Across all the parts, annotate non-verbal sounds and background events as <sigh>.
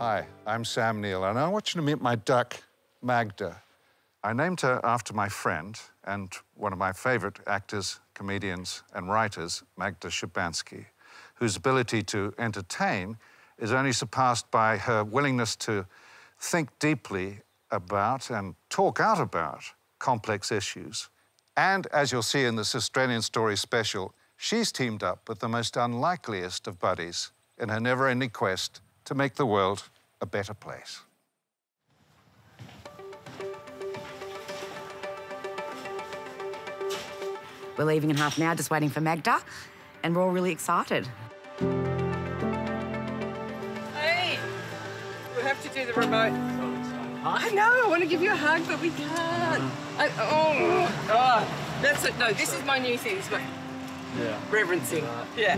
Hi, I'm Sam Neill, and I want you to meet my duck, Magda. I named her after my friend and one of my favorite actors, comedians, and writers, Magda Szubanski, whose ability to entertain is only surpassed by her willingness to think deeply about and talk out about complex issues. And as you'll see in this Australian Story special, she's teamed up with the most unlikeliest of buddies in her never ending quest to make the world a better place. We're leaving in half an hour, just waiting for Magda, and we're all really excited. Hey, we have to do the remote. I know, I want to give you a hug, but we can't. I, oh, oh, that's it. No, this is my new thing. It's my Yeah. reverencing. Yeah.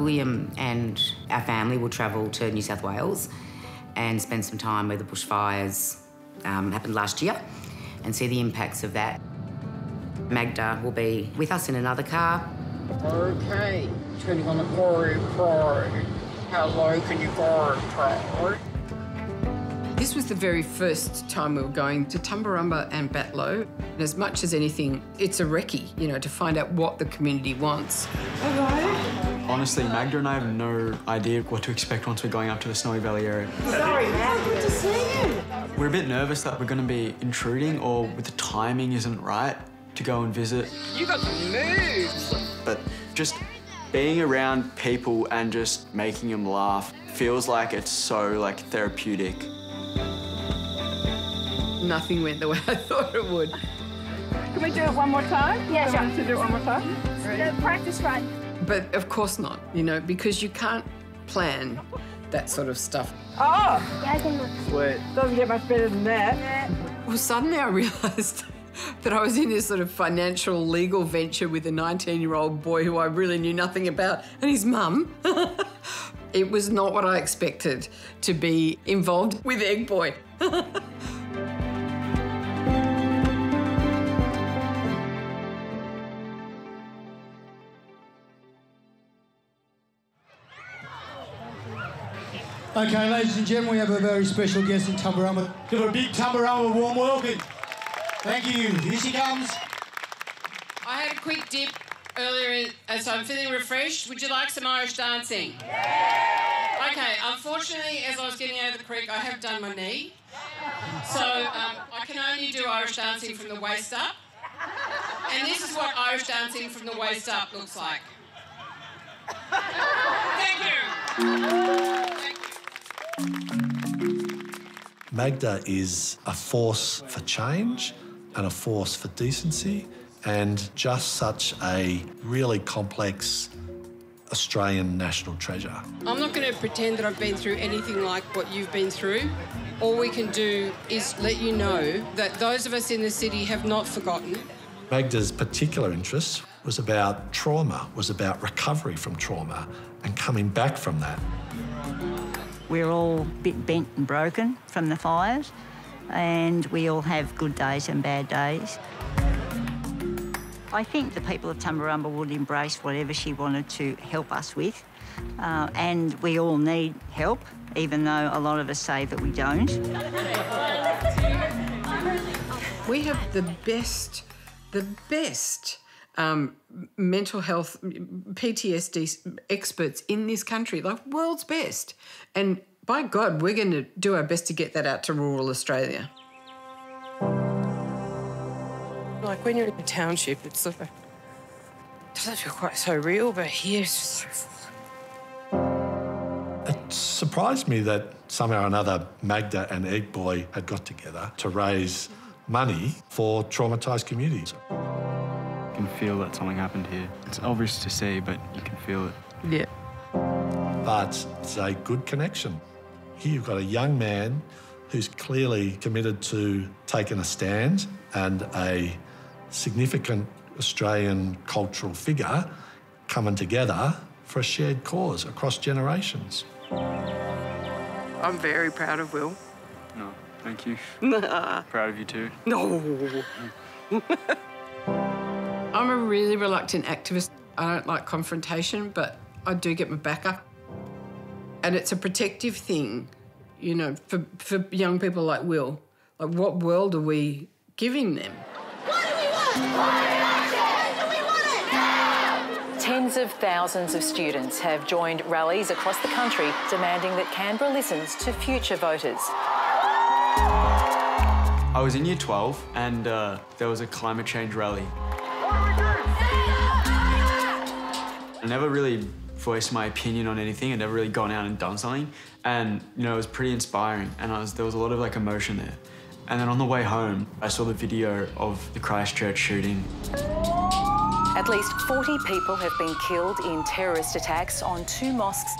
William and our family will travel to New South Wales and spend some time where the bushfires um, happened last year and see the impacts of that. Magda will be with us in another car. Okay, turning on the quarry GoPro. How low can you go, Pro? This was the very first time we were going to Tumbarumba and Batlow. And as much as anything, it's a recce, you know, to find out what the community wants. Honestly, Magda and I have no idea what to expect once we're going up to the Snowy Valley area. Sorry, man. Good to see you. We're a bit nervous that we're going to be intruding or with the timing isn't right to go and visit. You got some moves. But just being around people and just making them laugh feels like it's so like therapeutic. Nothing went the way <laughs> I thought it would. Can we do it one more time? Yeah, sure. Want to do it one more time? The practice run. But of course not, you know, because you can't plan that sort of stuff. Oh, Yeah, I can look. Sweet. doesn't get much better than that. Well, suddenly I realised <laughs> that I was in this sort of financial legal venture with a 19 year old boy who I really knew nothing about and his mum. <laughs> it was not what I expected to be involved with Egg Boy. <laughs> Okay, ladies and gentlemen, we have a very special guest in Tumbarumba. Give her a big Tumbarumba warm welcome. Thank you. Here she comes. I had a quick dip earlier, so I'm feeling refreshed. Would you like some Irish dancing? Okay, unfortunately, as I was getting over the creek, I have done my knee. So um, I can only do Irish dancing from the waist up. And this is what Irish dancing from the waist up looks like. <laughs> Thank you. Magda is a force for change and a force for decency and just such a really complex Australian national treasure. I'm not going to pretend that I've been through anything like what you've been through. All we can do is let you know that those of us in the city have not forgotten. Magda's particular interest was about trauma, was about recovery from trauma and coming back from that. We're all a bit bent and broken from the fires, and we all have good days and bad days. I think the people of Tumbarumba would embrace whatever she wanted to help us with, uh, and we all need help, even though a lot of us say that we don't. We have the best, the best um, mental health PTSD experts in this country, like world's best. And by God, we're going to do our best to get that out to rural Australia. Like when you're in a township, it's sort of doesn't feel quite so real, but here it's just so It surprised me that somehow or another Magda and Egg Boy had got together to raise money for traumatised communities. You feel that something happened here. It's obvious to see, but you can feel it. yeah. but it's a good connection. Here you've got a young man who's clearly committed to taking a stand and a significant Australian cultural figure coming together for a shared cause across generations. I'm very proud of Will. No, thank you. <laughs> Proud of you too. No. <laughs> I'm a really reluctant activist. I don't like confrontation, but I do get my back up. And it's a protective thing, you know, for, for young people like Will. Like, what world are we giving them? Tens of thousands of students have joined rallies across the country demanding that Canberra listens to future voters. I was in year 12 and uh, there was a climate change rally. I never really voiced my opinion on anything. I'd never really gone out and done something. And, you know, it was pretty inspiring and I was, there was a lot of like emotion there. And then on the way home, I saw the video of the Christchurch shooting. At least 40 people have been killed in terrorist attacks on two mosques.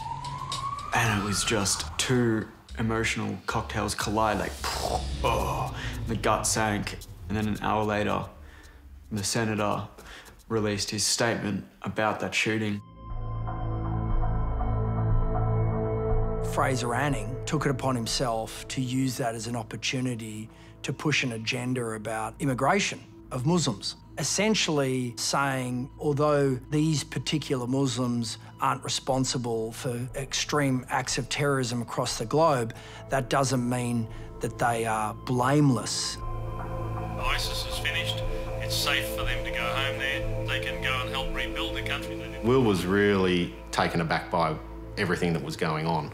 And it was just two emotional cocktails collide, like, <laughs> oh, the gut sank. And then an hour later, the senator released his statement about that shooting. Fraser Anning took it upon himself to use that as an opportunity to push an agenda about immigration of Muslims. Essentially saying, although these particular Muslims aren't responsible for extreme acts of terrorism across the globe, that doesn't mean that they are blameless. ISIS is finished. It's safe for them to go home there. Help rebuild the country. Will was really taken aback by everything that was going on.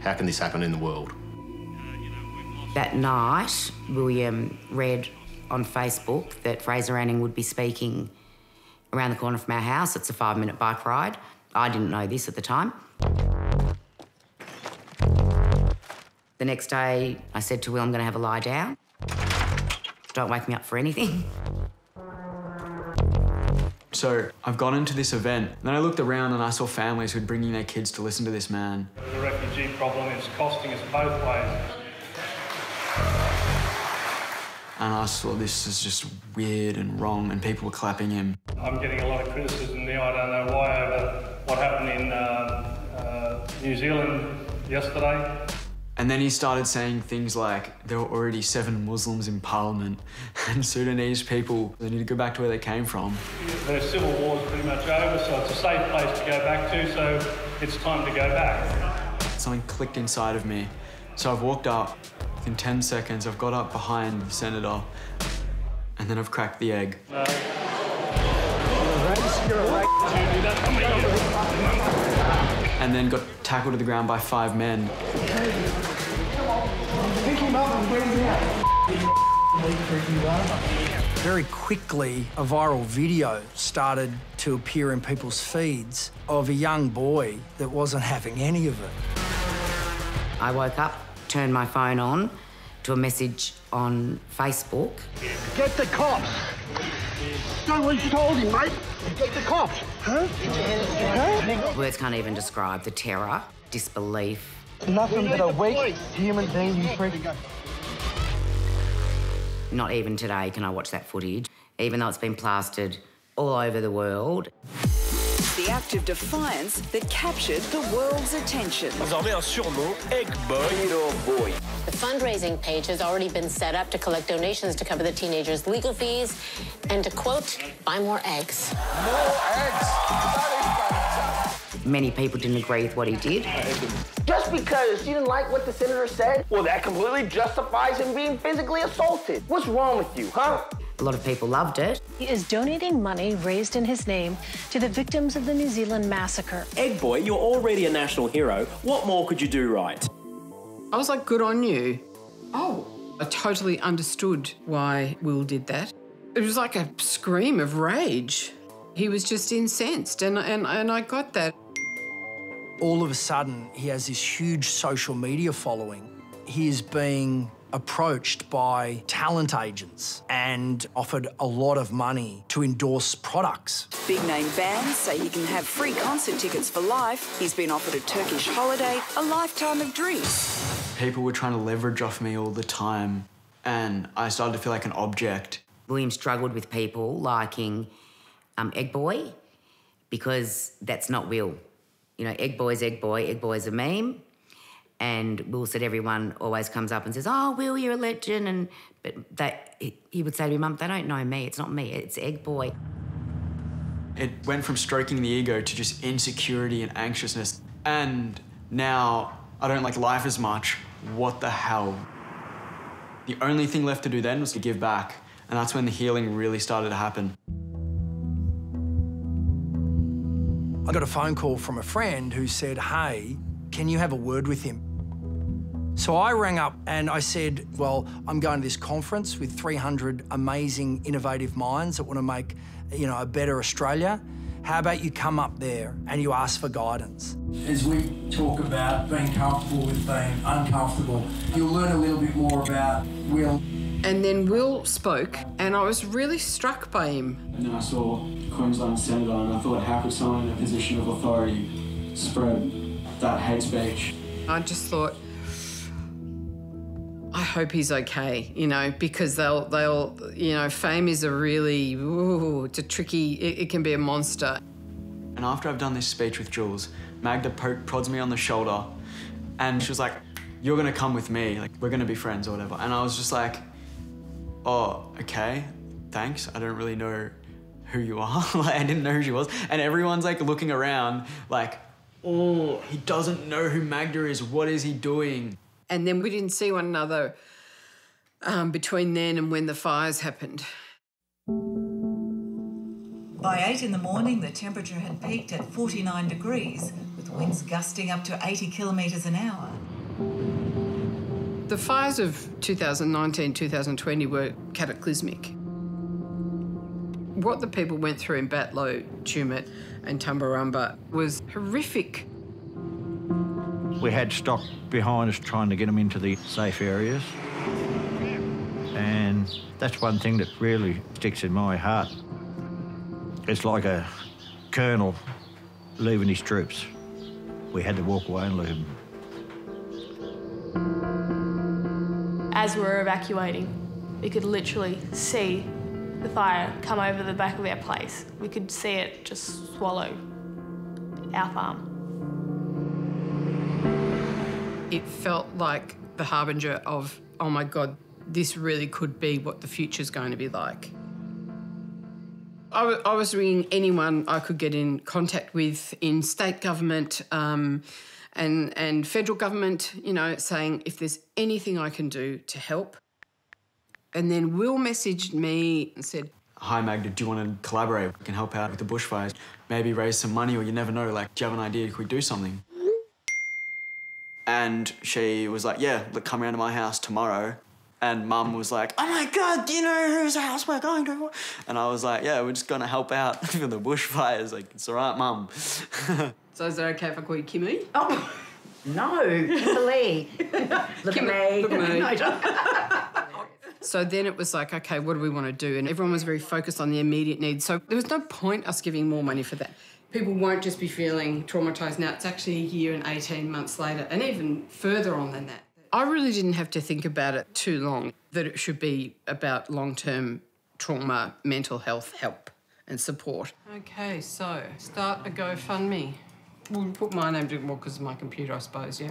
How can this happen in the world? Uh, that night, William read on Facebook that Fraser Anning would be speaking around the corner from our house. It's a five minute bike ride. I didn't know this at the time. The next day, I said to Will, I'm going to have a lie down. Don't wake me up for anything. <laughs> So I've gone into this event, and then I looked around and I saw families who'd bringing their kids to listen to this man. The refugee problem is costing us both ways. And I saw this is just weird and wrong, and people were clapping him. I'm getting a lot of criticism now. I don't know why over what happened in uh, uh, New Zealand yesterday. And then he started saying things like there were already seven Muslims in parliament, <laughs> and Sudanese people, they need to go back to where they came from. The civil war is pretty much over, so it's a safe place to go back to, so it's time to go back. Something clicked inside of me. So I've walked up. Within 10 seconds, I've got up behind the senator, and then I've cracked the egg. And then got tackled to the ground by five men. Very quickly, a viral video started to appear in people's feeds of a young boy that wasn't having any of it. I woke up, turned my phone on to a message on Facebook. Get the cops. Done what you told him, mate. Get the cops. Huh? Huh? Words can't even describe the terror, disbelief. Nothing but a weak human being, you freak. Not even today can I watch that footage, even though it's been plastered all over the world. The act of defiance that captured the world's attention. Désormais un surnom, Egg Boy. Boy. The fundraising page has already been set up to collect donations to cover the teenagers' legal fees and to quote, buy more eggs. More eggs. Many people didn't agree with what he did. Just because you didn't like what the senator said, well, that completely justifies him being physically assaulted. What's wrong with you, huh? A lot of people loved it. He is donating money raised in his name to the victims of the New Zealand massacre. Egg Boy, you're already a national hero. What more could you do right? I was like, good on you. Oh, I totally understood why Will did that. It was like a scream of rage. He was just incensed, and, and, and I got that. All of a sudden, he has this huge social media following. He is being approached by talent agents and offered a lot of money to endorse products. Big name bands say he can have free concert tickets for life. He's been offered a Turkish holiday, a lifetime of dreams. People were trying to leverage off me all the time, and I started to feel like an object. William struggled with people liking um, Egg Boy because that's not Will. You know, Egg Boy's Egg Boy, Egg Boy's a meme. And Will said everyone always comes up and says, "Oh, Will, you're a legend," and but that he would say to me, "Mum, they don't know me. It's not me. It's Egg Boy." It went from stroking the ego to just insecurity and anxiousness. And Now I don't like life as much. What the hell? The only thing left to do then was to give back. And that's when the healing really started to happen. I got a phone call from a friend who said, Hey, can you have a word with him? So I rang up and I said, Well, I'm going to this conference with 300 amazing, innovative minds that want to make, you know, a better Australia. How about you come up there and you ask for guidance? As we talk about being comfortable with being uncomfortable, you'll learn a little bit more about Will. And then Will spoke, and I was really struck by him. And then I saw Queensland Senator, and I thought, how could someone in a position of authority spread that hate speech? I just thought, I hope he's okay, you know, because they'll, they'll, you know, fame is a really, ooh, it's a tricky, it, it can be a monster. And after I've done this speech with Jules, Magda poke, prods me on the shoulder, and she was like, "You're gonna come with me. Like, we're gonna be friends or whatever." And I was just like, "Oh, okay, thanks. I don't really know who you are. <laughs> like, I didn't know who she was." And everyone's like looking around, like, "Oh, he doesn't know who Magda is. What is he doing?" And then we didn't see one another um, between then and when the fires happened. By 8 in the morning, the temperature had peaked at 49 degrees, with winds gusting up to 80 kilometres an hour. The fires of 2019 2020 were cataclysmic. What the people went through in Batlow, Tumut, and Tumbarumba was horrific. We had stock behind us trying to get them into the safe areas. And that's one thing that really sticks in my heart. It's like a colonel leaving his troops. We had to walk away and leave them. As we were evacuating, we could literally see the fire come over the back of our place. We could see it just swallow our farm. It felt like the harbinger of, oh my God, this really could be what the future's going to be like. I, was ringing anyone I could get in contact with in state government um, and, and federal government, you know, saying if there's anything I can do to help. And then Will messaged me and said, Hi Magda, do you want to collaborate? We can help out with the bushfires. Maybe raise some money, or you never know. Like, do you have an idea? Could we do something? And she was like, Yeah, look, come around to my house tomorrow. And mum was like, Oh my god, do you know whose house we're going to? And I was like, Yeah, we're just gonna help out <laughs> for the bushfires. Like, it's all right, mum. <laughs> So is it okay if I call you Kimmy? Oh, no, Kimberly. <laughs> Look at me. Look at me. So then it was like, okay, what do we want to do? And everyone was very focused on the immediate needs. So there was no point us giving more money for that. People won't just be feeling traumatised now. It's actually a year and 18 months later, and even further on than that. I really didn't have to think about it too long, that it should be about long term trauma, mental health help and support. Okay, so start a GoFundMe. We'll put my name to it more because of my computer, I suppose, yeah.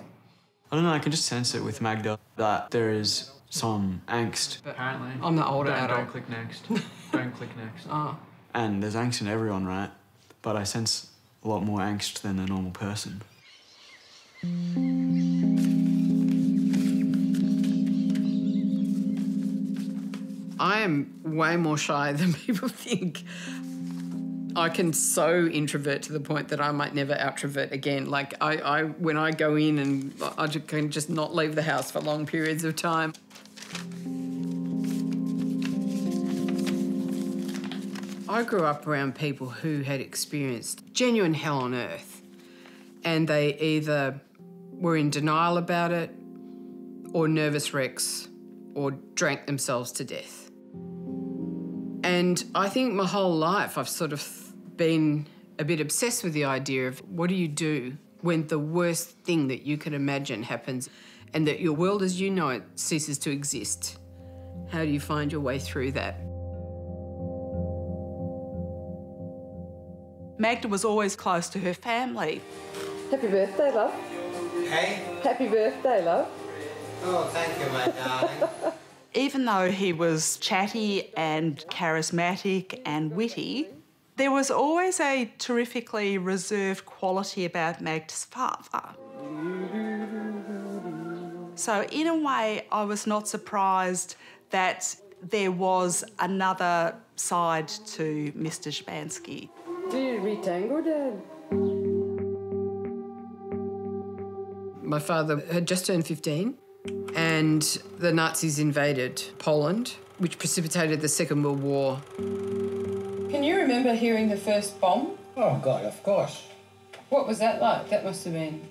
I don't know, I can just sense it with Magda that there is some angst. Apparently. I'm the older Don't- adult. <laughs> don't click next. don't click next. Oh. And there's angst in everyone, right? But I sense a lot more angst than a normal person. I am way more shy <laughs> than people think. I can so introvert to the point that I might never outrovert again. Like I, I when I go in and I ju- can just not leave the house for long periods of time. I grew up around people who had experienced genuine hell on earth, and they either were in denial about it, or nervous wrecks, or drank themselves to death. And I think my whole life I've sort of been a bit obsessed with the idea of what do you do when the worst thing that you can imagine happens and that your world as you know it ceases to exist? How do you find your way through that? Magda was always close to her family. Happy birthday, love. Hey. Happy birthday, love. Oh, thank you, my darling. <laughs> Even though he was chatty and charismatic and witty, There was always a terrifically reserved quality about Magda's father. So, in a way, I was not surprised that there was another side to Mr. Szubanski. Do you read tango, Dad? My father had just turned 15 and the Nazis invaded Poland, which precipitated the Second World War. Can you remember hearing the first bomb? Oh, God, of course. What was that like? That must have been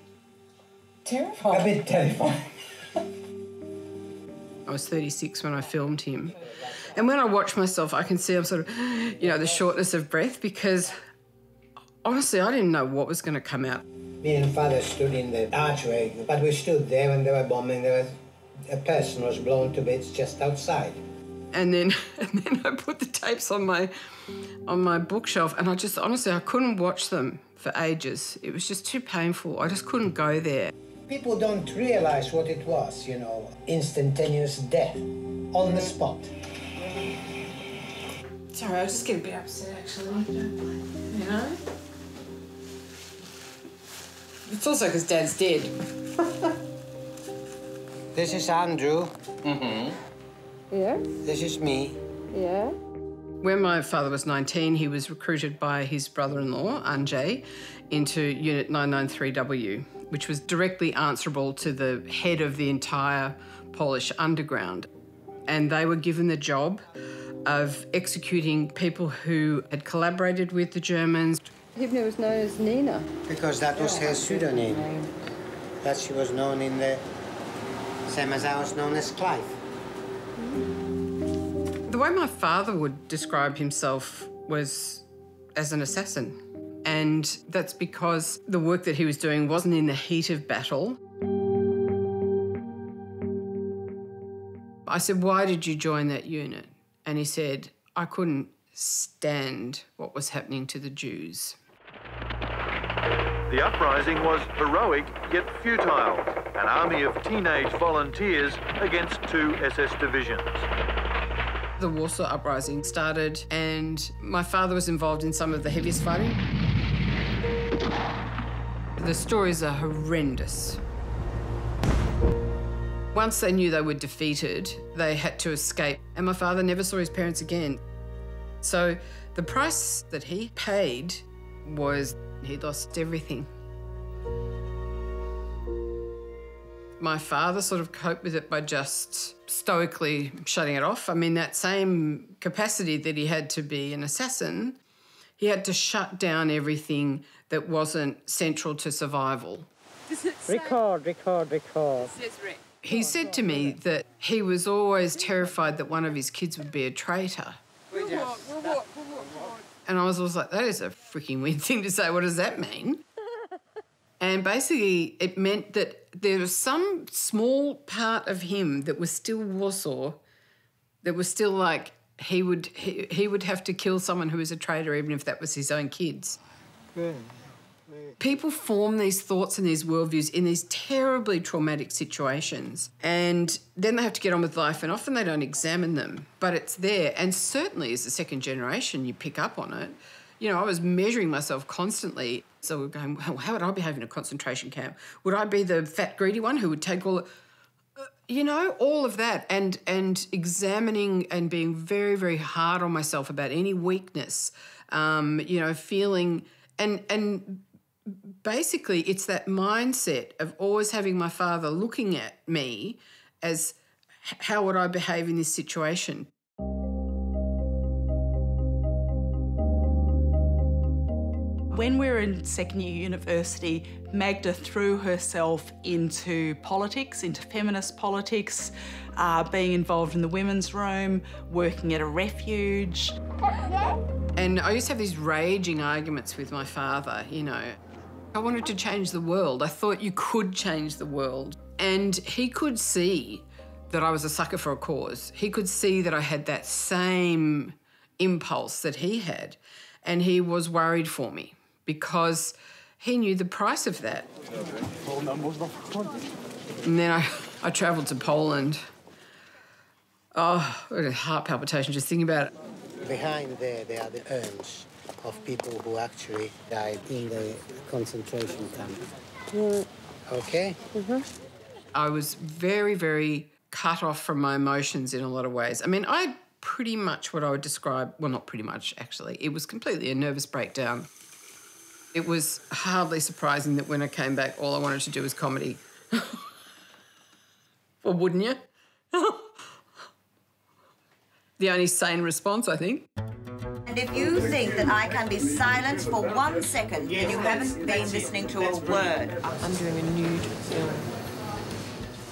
terrifying. A bit terrifying. <laughs> I was 36 when I filmed him. And when I watch myself, I can see I'm sort of, you know, the shortness of breath because honestly, I didn't know what was going to come out. Me and father stood in the archway, but we stood there when they were bombing. There was a person was blown to bits just outside. And then, <laughs> and then I put the tapes on my, on my bookshelf, and I just honestly I couldn't watch them for ages. It was just too painful. I just couldn't go there. People don't realize what it was, you know, instantaneous death on the spot. Sorry, I was just getting a bit upset actually. You know? It's also because Dad's dead. This is Andrew. Mm-hmm. Yeah? This is me. Yeah? When my father was 19, he was recruited by his brother in law, Andrzej, into Unit 993W, which was directly answerable to the head of the entire Polish underground. And they were given the job of executing people who had collaborated with the Germans. Hibner was known as Nina. Because that was her pseudonym. That she was known in the same as I was known as Clive. The way my father would describe himself was as an assassin. And that's because the work that he was doing wasn't in the heat of battle. I said, Why did you join that unit? And he said, I couldn't stand what was happening to the Jews. The uprising was heroic yet futile, an army of teenage volunteers against two SS divisions. The Warsaw Uprising started, and my father was involved in some of the heaviest fighting. The stories are horrendous. Once they knew they were defeated, they had to escape, and my father never saw his parents again. So the price that he paid was he lost everything. My father sort of coped with it by just stoically shutting it off. I mean, that same capacity that he had to be an assassin, he had to shut down everything that wasn't central to survival. Record, record, record. He said to me that he was always terrified that one of his kids would be a traitor. And I was always like, that is a freaking weird <laughs> thing to say. What does that mean? <laughs> And basically, it meant that there was some small part of him that was still Warsaw, that was still like he would he, he would have to kill someone who was a traitor, even if that was his own kids. People form these thoughts and these worldviews in these terribly traumatic situations. And then they have to get on with life, and often they don't examine them. But it's there. And certainly as a second generation, you pick up on it. You know, I was measuring myself constantly. So we're going, well, how would I behave in a concentration camp? Would I be the fat, greedy one who would take all the you know all of that and and examining and being very very hard on myself about any weakness um, you know feeling and and basically it's that mindset of always having my father looking at me as how would i behave in this situation When we were in second year university, Magda threw herself into politics, into feminist politics, uh, being involved in the women's room, working at a refuge. and i used to have these raging arguments with my father you know i wanted to change the world i thought you could change the world and he could see that i was a sucker for a cause he could see that i had that same impulse that he had and he was worried for me because he knew the price of that. And then I, I travelled to Poland. Oh, a heart palpitation just thinking about it. Behind there, there are the urns. Of people who actually died in the concentration camp. Okay? Mhm. I was very, very cut off from my emotions in a lot of ways. I mean, I pretty much what I would describe, well, not pretty much actually, it was completely a nervous breakdown. It was hardly surprising that when I came back, all I wanted to do was comedy. <laughs> well, wouldn't you? <laughs> the only sane response, I think. And if you think that I can be silent for one second, then you haven't been listening to a word. I'm doing a nude film.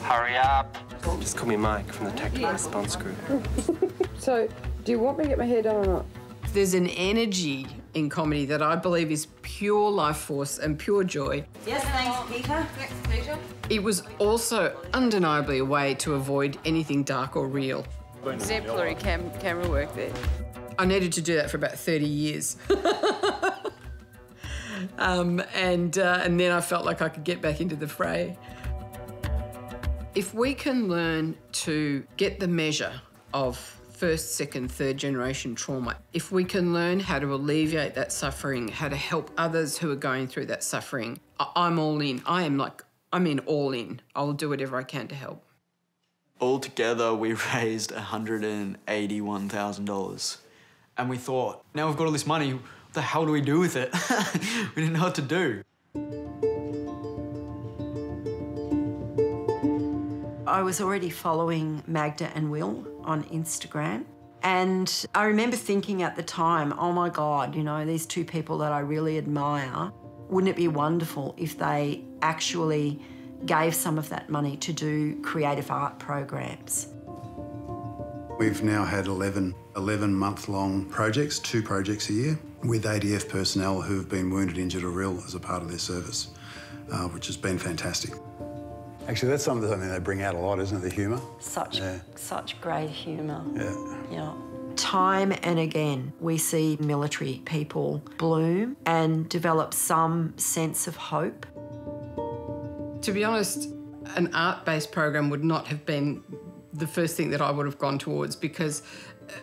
Hurry up. Just call me Mike from the Tactical Response Group. <laughs> So, do you want me to get my hair done or not? There's an energy in comedy that I believe is pure life force and pure joy. Yes, thanks, Peter. Thanks, Peter. It was also undeniably a way to avoid anything dark or real. Exemplary cam- camera work there. I needed to do that for about 30 years. <laughs> um, and, uh, and then I felt like I could get back into the fray. If we can learn to get the measure of first, second, third generation trauma, if we can learn how to alleviate that suffering, how to help others who are going through that suffering, I- I'm all in. I am like, I'm in all in. I'll do whatever I can to help. Altogether, we raised $181,000. And we thought, now we've got all this money, what the hell do we do with it? <laughs> we didn't know what to do. I was already following Magda and Will on Instagram. And I remember thinking at the time, oh my God, you know, these two people that I really admire, wouldn't it be wonderful if they actually gave some of that money to do creative art programs? We've now had 11, 11 month long projects, two projects a year, with ADF personnel who have been wounded, injured, or ill as a part of their service, uh, which has been fantastic. Actually, that's something they bring out a lot, isn't it? The humour. Such, Yeah. such great humour. Yeah. Yeah. Time and again, we see military people bloom and develop some sense of hope. To be honest, an art based program would not have been the first thing that I would have gone towards because uh,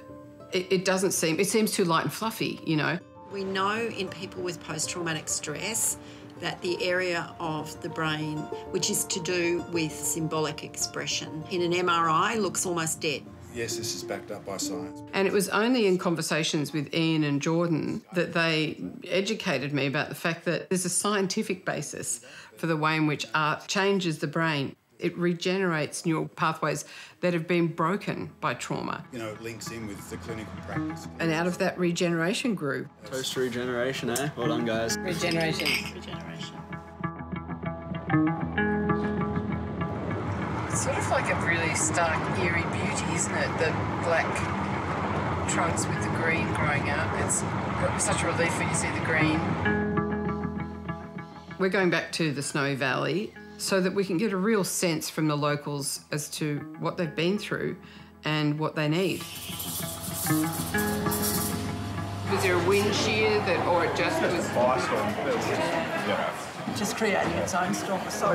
it, it doesn't seem, it seems too light and fluffy, you know. We know in people with post traumatic stress that the area of the brain which is to do with symbolic expression in an MRI looks almost dead. Yes, this is backed up by science. And it was only in conversations with Ian and Jordan that they educated me about the fact that there's a scientific basis for the way in which art changes the brain. It regenerates neural pathways that have been broken by trauma. You know, it links in with the clinical practice. And out of that regeneration grew. Toast regeneration, eh? Well done, guys. Regeneration. Regeneration. It's sort of like a really stark, eerie beauty, isn't it? The black trunks with the green growing out. It's such a relief when you see the green. We're going back to the Snowy Valley so that we can get a real sense from the locals as to what they've been through and what they need. Was there a wind shear that, or it just was? Just creating its own storm. So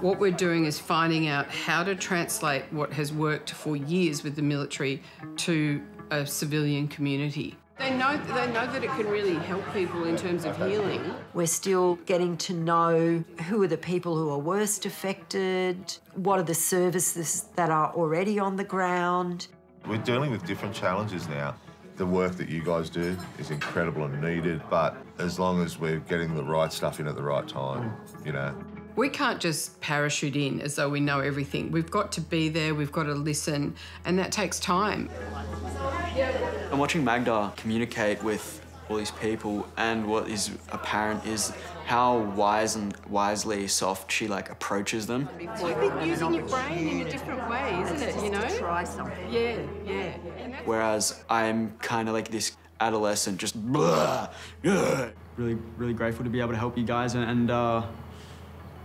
What we're doing is finding out how to translate what has worked for years with the military to a civilian community. They know, they know that it can really help people in terms of healing. We're still getting to know who are the people who are worst affected, what are the services that are already on the ground. We're dealing with different challenges now. The work that you guys do is incredible and needed, but as long as we're getting the right stuff in at the right time, you know. We can't just parachute in as though we know everything. We've got to be there, we've got to listen, and that takes time. And watching Magda communicate with all these people and what is apparent is how wise and wisely soft she like approaches them. You've been using your brain in a different way, isn't it? You know? Try something. Yeah, yeah. Whereas I'm kind of like this adolescent, just blah, <laughs> yeah. really, really grateful to be able to help you guys, and, and uh,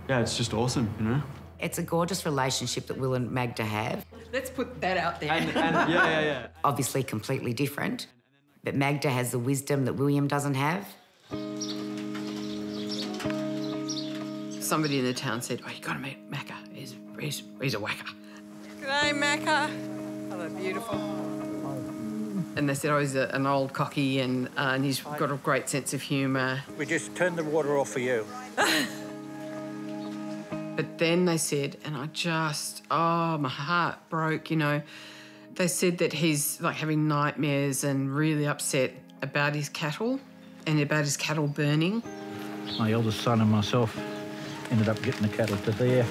yeah, it's just awesome, you know. It's a gorgeous relationship that Will and Magda have. Let's put that out there. And, and yeah, yeah, yeah. <laughs> Obviously, completely different. But Magda has the wisdom that William doesn't have. Somebody in the town said, Oh, you gotta meet Macca. He's, he's, he's a whacker. G'day, Macca. Hello, beautiful. And they said, oh, he's a, an old cocky and, uh, and he's got a great sense of humour. We just turned the water off for you. <laughs> But then they said, and I just, oh, my heart broke, you know. They said that he's like having nightmares and really upset about his cattle and about his cattle burning. My eldest son and myself ended up getting the cattle to there.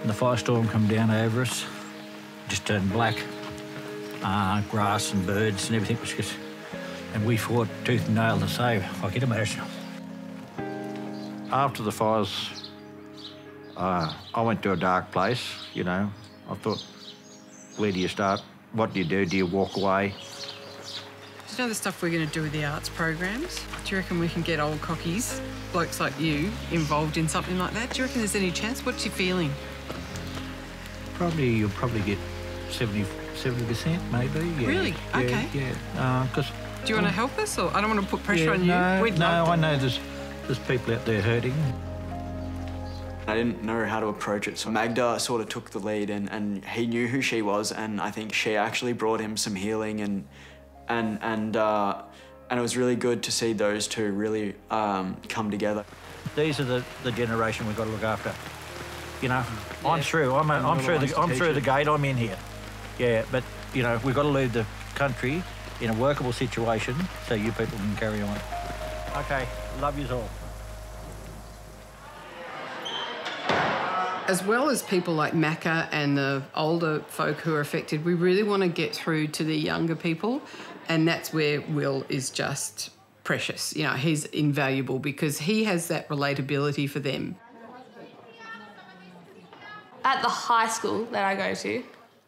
And the firestorm come down over us, just turned black. Uh, grass and birds and everything was just... And we fought tooth and nail to save. I get emotional. After the fires, uh, I went to a dark place, you know. I thought, where do you start? What do you do? Do you walk away? Do you know the stuff we're going to do with the arts programs? Do you reckon we can get old cockies, blokes like you, involved in something like that? Do you reckon there's any chance? What's your feeling? Probably, you'll probably get 70, 70% maybe. Yeah. Really? Yeah, Okay. Yeah, because... Do you want to help us, or I don't want to put pressure yeah, on you? No, We'd no, love I know there's, there's people out there hurting. I didn't know how to approach it, so Magda sort of took the lead, and, and he knew who she was, and I think she actually brought him some healing, and and and uh, and it was really good to see those two really um, come together. These are the, the generation we've got to look after. You know, I'm through. I'm, a, And I'm through the I'm through it. the gate. I'm in here. Yeah, but you know we've got to leave the country in a workable situation so you people can carry on. Okay, love yous all. As well as people like Macca and the older folk who are affected, we really want to get through to the younger people, and that's where Will is just precious. You know, he's invaluable because he has that relatability for them. At the high school that I go to,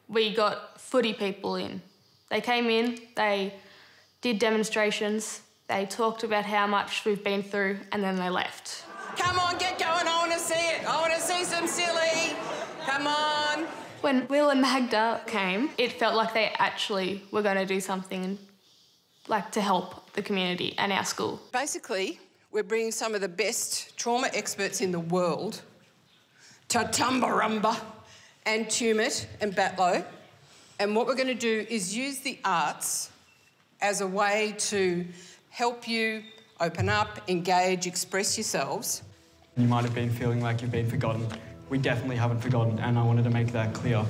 we got footy people in. They came in, they did demonstrations, they talked about how much we've been through, and then they left. Come on, get going. I want to see it. I want to see some silly. Come on. When Will and Magda came, it felt like they actually were going to do something like to help the community and our school. Basically, we're bringing some of the best trauma experts in the world to Tumbarumba and Tumut and Batlow. And what we're going to do is use the arts as a way to help you open up, engage, express yourselves. You might have been feeling like you've been forgotten. We definitely haven't forgotten, and I wanted to make that clear.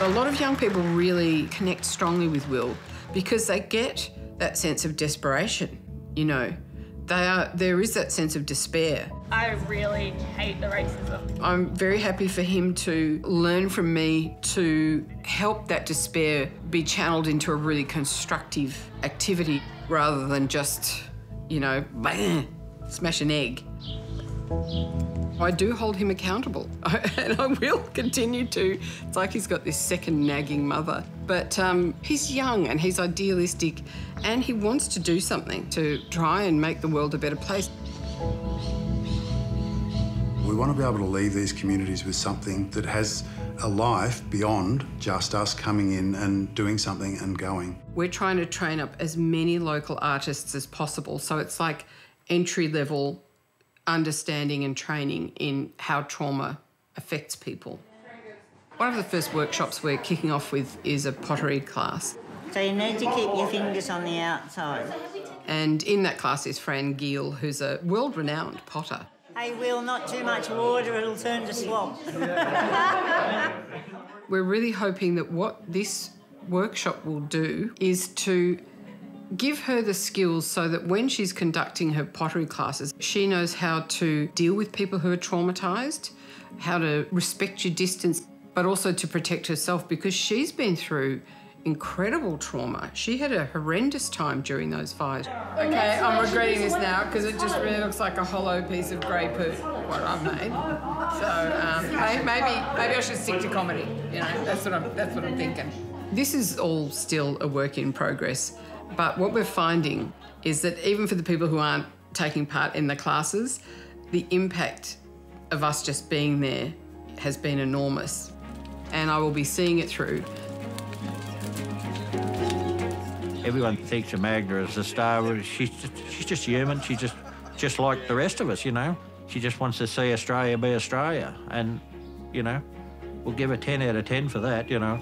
A lot of young people really connect strongly with Will because they get that sense of desperation. You know, they are there is that sense of despair. I really hate the racism. I'm very happy for him to learn from me to help that despair be channeled into a really constructive activity rather than just, you know, bang, smash an egg. I do hold him accountable, <laughs> and I will continue to. It's like he's got this second nagging mother. But um, he's young and he's idealistic, and he wants to do something to try and make the world a better place. We want to be able to leave these communities with something that has a life beyond just us coming in and doing something and going. We're trying to train up as many local artists as possible. So it's like entry level understanding and training in how trauma affects people. One of the first workshops we're kicking off with is a pottery class. So you need to keep your fingers on the outside. And in that class is Fran Giel, who's a world renowned potter. Hey, Will, not too much water, it'll turn to swamp. <laughs> We're really hoping that what this workshop will do is to give her the skills so that when she's conducting her pottery classes, she knows how to deal with people who are traumatized, how to respect your distance, but also to protect herself because she's been through incredible trauma. She had a horrendous time during those fires. Okay, I'm regretting this now because it just really looks like a hollow piece of grey poo, what I've made. So um, maybe maybe I should stick to comedy. You know, that's what I'm that's what I'm thinking. This is all still a work in progress, but what we're finding is that even for the people who aren't taking part in the classes, the impact of us just being there has been enormous, and I will be seeing it through. Everyone thinks of Magda as a star. She's just, she's just human. She's just just like the rest of us, you know. She just wants to see Australia be Australia, and you know, we'll give her 10 out of 10 for that, you know.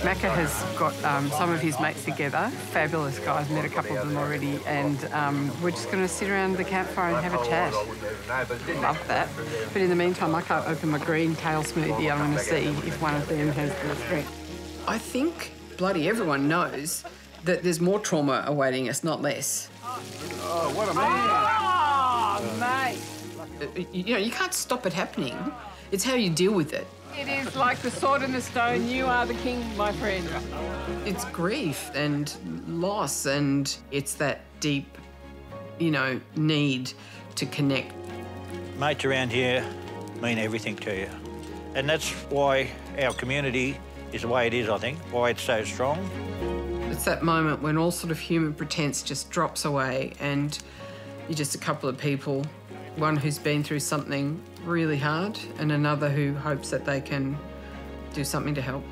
Macca has got um, some of his mates together, fabulous guys, met a couple of them already, and um, we're just going to sit around the campfire and have a chat. Love that. But in the meantime, I can't open my green kale smoothie. I want to see if one of them has the strength. I think bloody everyone knows that there's more trauma awaiting us, not less. Oh, what a man! Oh, mate. Uh, you know, you can't stop it happening. It's how you deal with it. It is like the sword in the stone. You are the king, my friend. It's grief and loss, and it's that deep, you know, need to connect. Mates around here mean everything to you. And that's why our community is the way it is, I think, why it's so strong. It's that moment when all sort of human pretense just drops away and you're just a couple of people, one who's been through something really hard and another who hopes that they can do something to help.